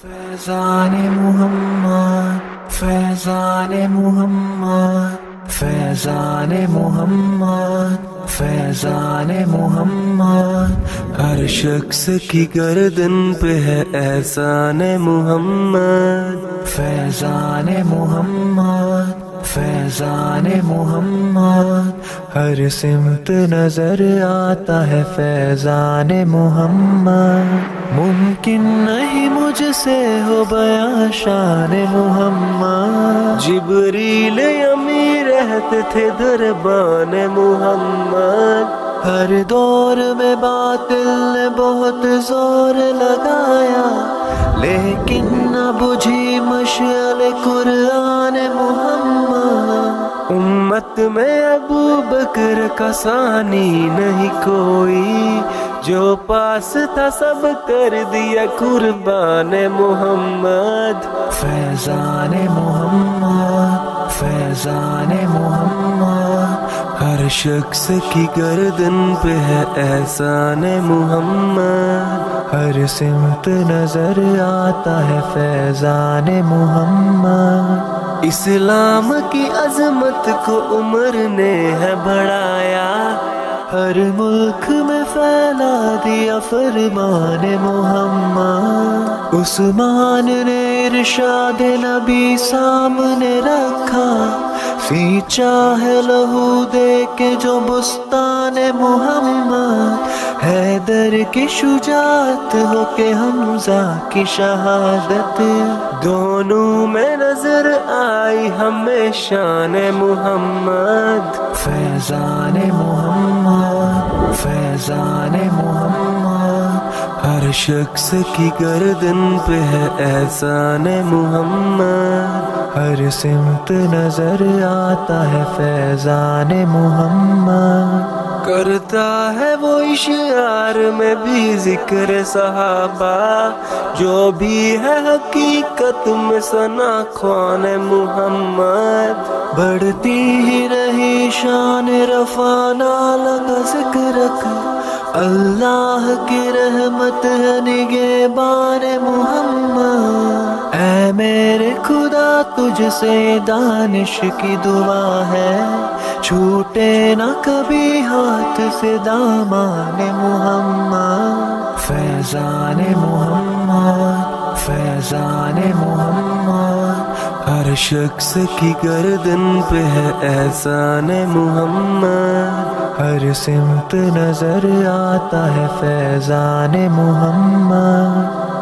फैजान मोहम्मद फैजान मोहम्मद फैजान मोहम्मद फैजान मोहम्मद। हर शख्स की गर्दन पे है एहसान मोहम्मद। फैजान मोहम्मद फैजान मोहम्मद, हर सिमत नज़र आता है फैजान मोहम्मद। मुमकिन नहीं मुझसे हो बया शान मोहम्मद। जिबरील अमी रहते थे दरबान मोहम्मद। हर दौर में बातिल ने बहुत ज़ोर लगाया, लेकिन न बुझी मशल कुरान में अबू बकर का सानी नहीं कोई। जो पास था सब कर दिया कुर्बान मोहम्मद। फैजान मोहम्मद फैजान मोहम्मद। शख्स की गर्दन पे है एहसान मोहम्मद। हर सिमत नज़र आता है फैजान मोहम्मद। इस्लाम की अजमत को उम्र ने है बढ़ाया। हर मुल्क में फैला दिया फरमान मोहम्मद। उस्मान ने इरशाद नबी सामने रखा। सींचा है लहू दे के जो बुस्तान मोहम्मद। हैदर की शुजात हो के हमजा की शहादत। दोनों में नज़र आई हमें शान मोहम्मद। फैजान मोहम्मद फैजान मोहम्मद। हर शख्स की गर्दन पे है एहसान मोहम्मद। हर सिमत नज़र आता है फैजान मोहम्मद। करता है वो इशार में भी ज़िक्र सहाबा। जो भी है हकीकत में सना खान मोहम्मद। बढ़ती ही रही शान रफाना, लगा ज़िक्र अल्लाह की रहमत है बार मोहम्मद। ऐ मेरे खुदा, तुझसे दानिश की दुआ है। छूटे न कभी हाथ से दामान मोहम्मद। फैजान मोहम्मद फैजान मोहम्मद। हर शख्स की गर्दन पे है एहसान मोहम्मद। हर सिमत नज़र आता है फैजान मोहम्मद।